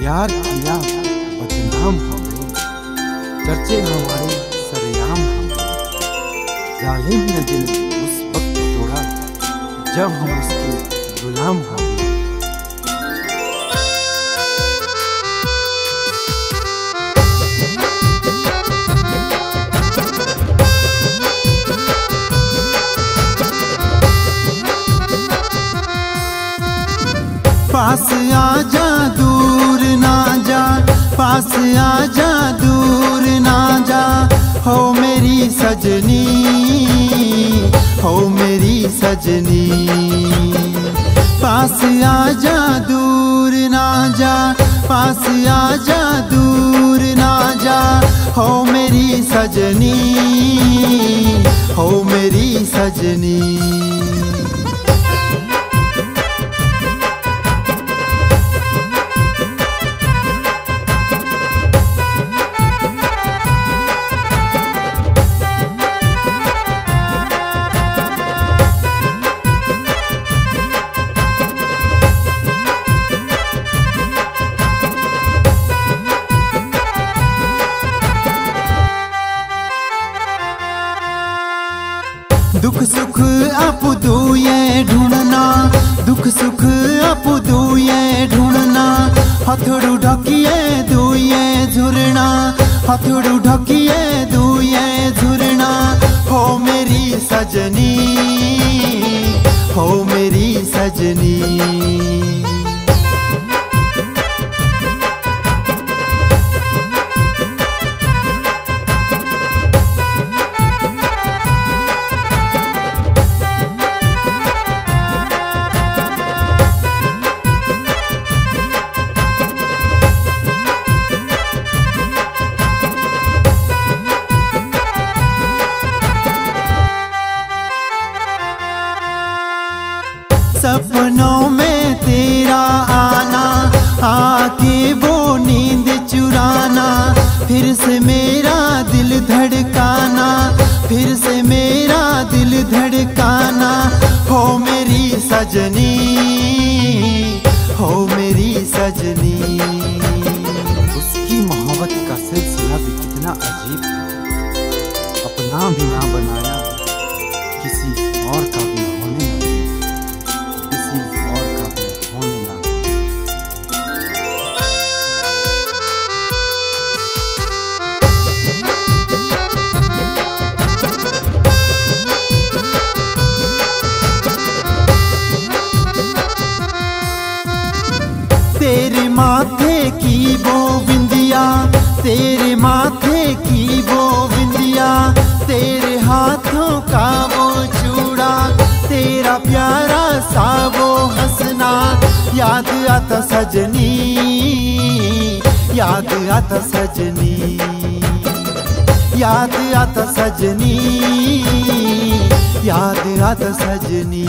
प्यार किया बदनाम हो गए चर्चे हमारे सरेआम हो गए जालिम ने दिल उस वक्त तोड़ा जब हम उसके गुलाम हो गए पास आ जा पास आ जा, दूर ना जा। हो मेरी सजनी, हो मेरी सजनी। पास आ जा, दूर ना जा। पास आ जा, दूर ना जा। हो मेरी सजनी, हो मेरी सजनी। सुख अप दुए ढूंढना, दुख सुख आप दुए ढूंढना। हथड़ू ढकिए दुए झुरना, हथड़ू ढकिए दुए झुरना। हो मेरी सजनी, हो मेरी सजनी। सपनों में तेरा आना, आके वो नींद चुराना, फिर से मेरा दिल धड़काना, फिर से मेरा दिल धड़काना, हो मेरी सजनी, हो मेरी सजनी। उसकी मोहब्बत का सिलसिला भी कितना अजीब अपना भी ना बनाया, किसी और का भी की वो बिंदिया तेरे माथे की वो बिंदिया तेरे हाथों का वो चूड़ा, तेरा प्यारा सा वो हंसना। याद आता सजनी, याद आता सजनी, याद आता सजनी, याद आता सजनी।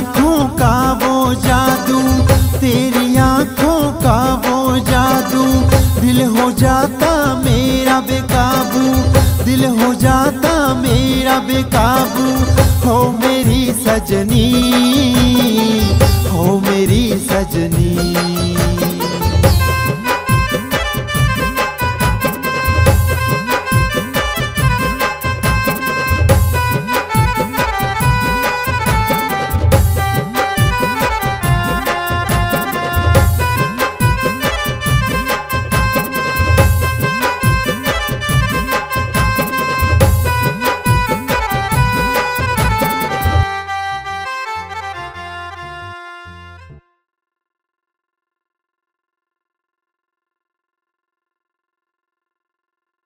आँखों का वो जादू, तेरी आँखों का वो जादू। दिल हो जाता मेरा बेकाबू, दिल हो जाता मेरा बेकाबू। हो मेरी सजनी, हो